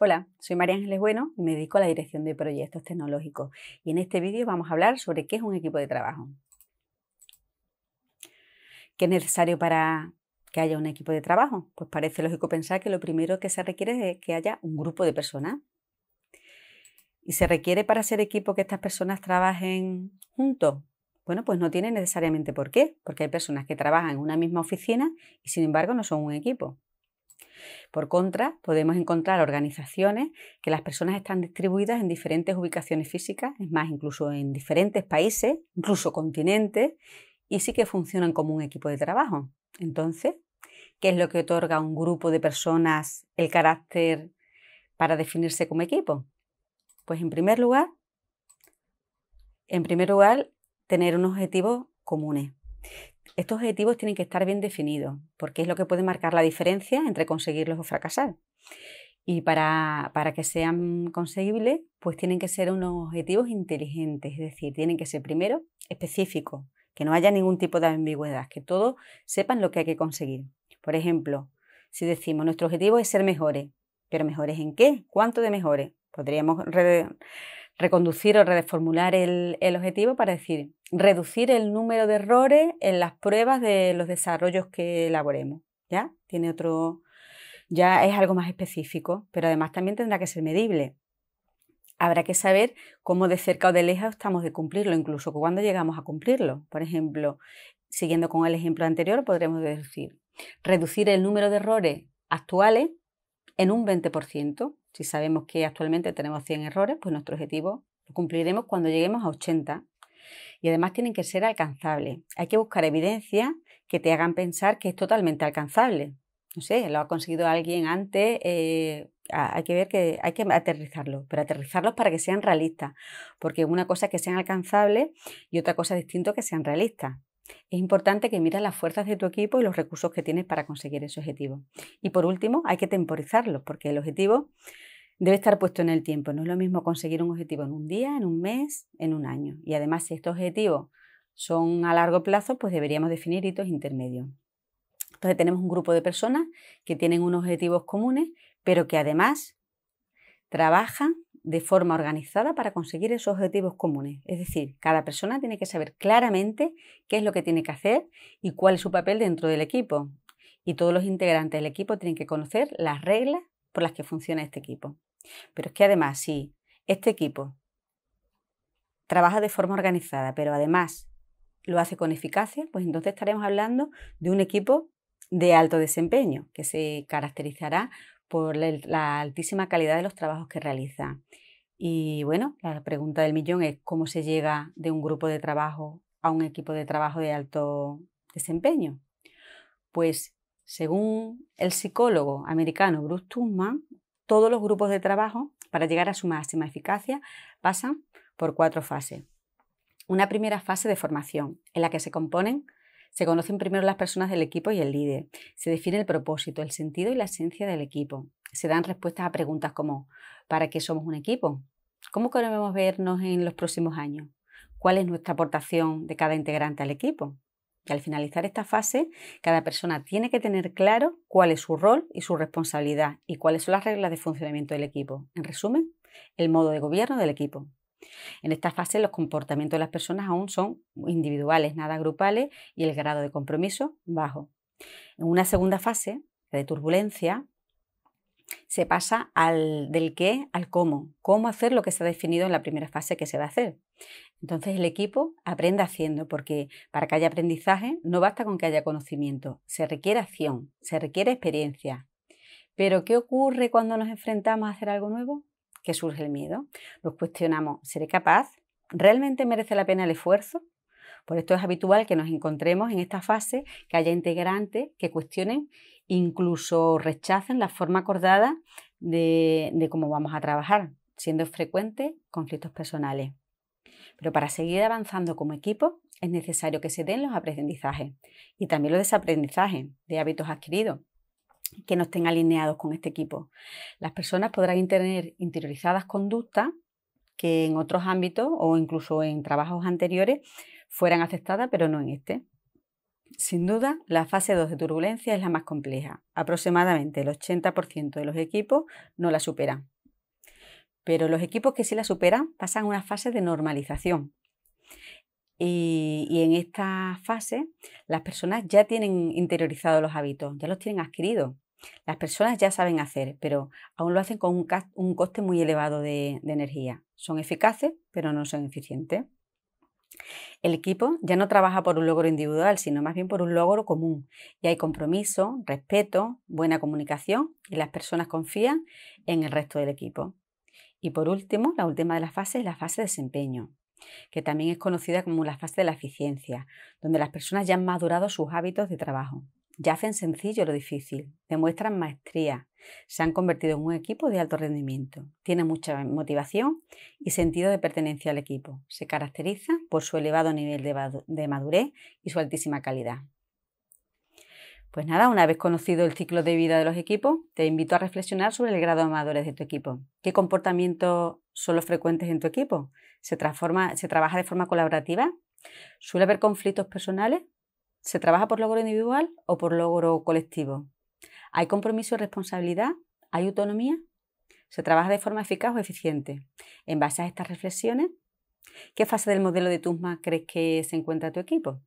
Hola, soy María Ángeles Bueno y me dedico a la dirección de proyectos tecnológicos y en este vídeo vamos a hablar sobre qué es un equipo de trabajo. ¿Qué es necesario para que haya un equipo de trabajo? Pues parece lógico pensar que lo primero que se requiere es que haya un grupo de personas. ¿Y se requiere para ser equipo que estas personas trabajen juntos? Bueno, pues no tiene necesariamente por qué, porque hay personas que trabajan en una misma oficina y sin embargo no son un equipo. Por contra, podemos encontrar organizaciones que las personas están distribuidas en diferentes ubicaciones físicas, es más, incluso en diferentes países, incluso continentes, y sí que funcionan como un equipo de trabajo. Entonces, ¿qué es lo que otorga a un grupo de personas el carácter para definirse como equipo? Pues en primer lugar, en primer lugar, tener unos objetivos comunes. Estos objetivos tienen que estar bien definidos, porque es lo que puede marcar la diferencia entre conseguirlos o fracasar. Y para, que sean conseguibles, pues tienen que ser unos objetivos inteligentes, es decir, tienen que ser primero específicos, que no haya ningún tipo de ambigüedad, que todos sepan lo que hay que conseguir. Por ejemplo, si decimos nuestro objetivo es ser mejores, pero mejores en qué? ¿Cuánto de mejores? Podríamos reconducir o reformular el, objetivo para decir reducir el número de errores en las pruebas de los desarrollos que elaboremos. ¿Ya? Tiene otro. Ya es algo más específico, pero además también tendrá que ser medible. Habrá que saber cómo de cerca o de lejos estamos de cumplirlo, incluso cuando llegamos a cumplirlo. Por ejemplo, siguiendo con el ejemplo anterior, podremos decir reducir el número de errores actuales en un 20%. Si sabemos que actualmente tenemos 100 errores, pues nuestro objetivo lo cumpliremos cuando lleguemos a 80. Y además tienen que ser alcanzables. Hay que buscar evidencia que te hagan pensar que es totalmente alcanzable. No sé, lo ha conseguido alguien antes, eh, hay que ver que hay que aterrizarlo, pero aterrizarlos para que sean realistas, porque una cosa es que sean alcanzables y otra cosa distinta que sean realistas. Es importante que mires las fuerzas de tu equipo y los recursos que tienes para conseguir ese objetivo. Y por último, hay que temporizarlo, porque el objetivo debe estar puesto en el tiempo. No es lo mismo conseguir un objetivo en un día, en un mes, en un año. Y además, si estos objetivos son a largo plazo, pues deberíamos definir hitos intermedios. Entonces tenemos un grupo de personas que tienen unos objetivos comunes, pero que además trabajan de forma organizada para conseguir esos objetivos comunes. Es decir, cada persona tiene que saber claramente qué es lo que tiene que hacer y cuál es su papel dentro del equipo. Y todos los integrantes del equipo tienen que conocer las reglas por las que funciona este equipo. Pero es que además, si este equipo trabaja de forma organizada, pero además lo hace con eficacia, pues entonces estaremos hablando de un equipo de alto desempeño, que se caracterizará por la altísima calidad de los trabajos que realiza. Y bueno, la pregunta del millón es cómo se llega de un grupo de trabajo a un equipo de trabajo de alto desempeño. Pues según el psicólogo americano Bruce Tussman, todos los grupos de trabajo, para llegar a su máxima eficacia, pasan por cuatro fases. Una primera fase de formación, en la que se componen se conocen primero las personas del equipo y el líder. Se define el propósito, el sentido y la esencia del equipo. Se dan respuestas a preguntas como ¿para qué somos un equipo? ¿Cómo queremos vernos en los próximos años? ¿Cuál es nuestra aportación de cada integrante al equipo? Y al finalizar esta fase, cada persona tiene que tener claro cuál es su rol y su responsabilidad y cuáles son las reglas de funcionamiento del equipo. En resumen, el modo de gobierno del equipo. En esta fase los comportamientos de las personas aún son individuales, nada grupales y el grado de compromiso bajo. En una segunda fase, de turbulencia, se pasa al, del qué al cómo, cómo hacer lo que se ha definido en la primera fase que se va a hacer. Entonces el equipo aprende haciendo, porque para que haya aprendizaje no basta con que haya conocimiento, se requiere acción, se requiere experiencia. Pero ¿qué ocurre cuando nos enfrentamos a hacer algo nuevo? Que surge el miedo. Nos cuestionamos, ¿seré capaz? ¿Realmente merece la pena el esfuerzo? Por esto es habitual que nos encontremos en esta fase, que haya integrantes que cuestionen, incluso rechacen la forma acordada de, de cómo vamos a trabajar, siendo frecuentes conflictos personales. Pero para seguir avanzando como equipo es necesario que se den los aprendizajes y también los desaprendizajes de hábitos adquiridos que no estén alineados con este equipo. Las personas podrán tener interiorizadas conductas que en otros ámbitos o incluso en trabajos anteriores fueran aceptadas, pero no en este. Sin duda, la fase 2 de turbulencia es la más compleja. Aproximadamente el 80% de los equipos no la superan. Pero los equipos que sí la superan pasan a una fase de normalización. Y, en esta fase las personas ya tienen interiorizados los hábitos, ya los tienen adquiridos. Las personas ya saben hacer, pero aún lo hacen con un, coste muy elevado de, de energía. Son eficaces, pero no son eficientes. El equipo ya no trabaja por un logro individual, sino más bien por un logro común. Y hay compromiso, respeto, buena comunicación y las personas confían en el resto del equipo. Y por último, la última de las fases es la fase de desempeño, que también es conocida como la fase de la eficiencia, donde las personas ya han madurado sus hábitos de trabajo. Ya hacen sencillo lo difícil, demuestran maestría, se han convertido en un equipo de alto rendimiento, tienen mucha motivación y sentido de pertenencia al equipo. Se caracteriza por su elevado nivel de madurez y su altísima calidad. Pues nada, una vez conocido el ciclo de vida de los equipos, te invito a reflexionar sobre el grado de madurez de tu equipo. ¿Qué comportamientos son los frecuentes en tu equipo? ¿Se, ¿Se trabaja de forma colaborativa? ¿Suele haber conflictos personales? ¿Se trabaja por logro individual o por logro colectivo? ¿Hay compromiso y responsabilidad? ¿Hay autonomía? ¿Se trabaja de forma eficaz o eficiente? En base a estas reflexiones, ¿qué fase del modelo de TUSMA crees que se encuentra tu equipo?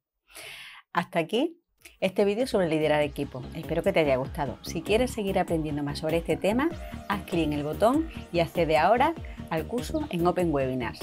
Hasta aquí este vídeo sobre liderar equipo. Espero que te haya gustado. Si quieres seguir aprendiendo más sobre este tema, haz clic en el botón y accede ahora al curso en Open Webinars.